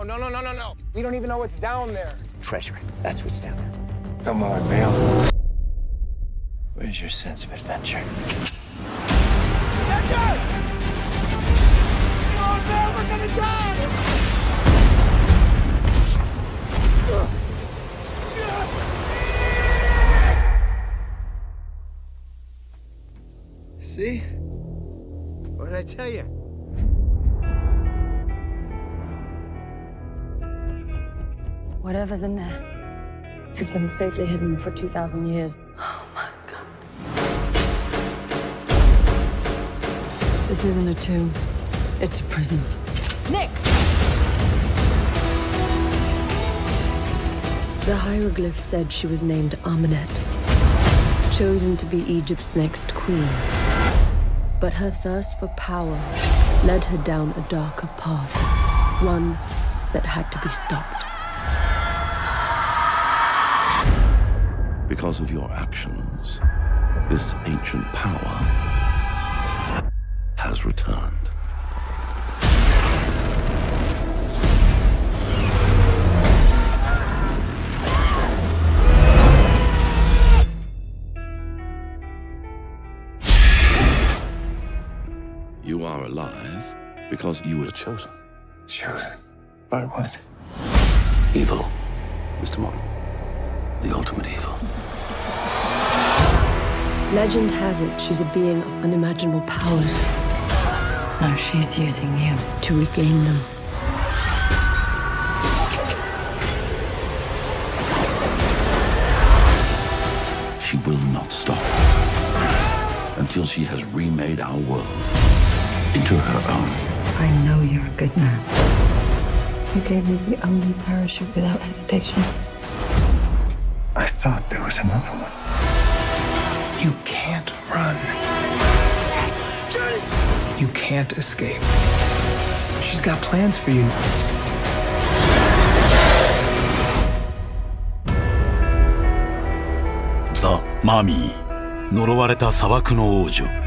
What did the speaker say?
Oh, no, no, no, no, no. We don't even know what's down there. Treasure. That's what's down there. Come on, Bill. Where's your sense of adventure? Oh no, we're gonna die! See? What did I tell you? Whatever's in there has been safely hidden for 2,000 years. Oh my god. This isn't a tomb, it's a prison. Nick! The hieroglyph said she was named Ahmanet, chosen to be Egypt's next queen. But her thirst for power led her down a darker path, one that had to be stopped. Because of your actions, this ancient power has returned. You are alive because you were chosen. Chosen. By what? Evil, Mr. Morton. The ultimate evil. Legend has it she's a being of unimaginable powers. Now she's using you to regain them. She will not stop until she has remade our world into her own. I know you're a good man. You gave me the only parachute without hesitation. I thought there was another one. You can't run. You can't escape. She's got plans for you. ザ・マミー呪われた砂漠の王女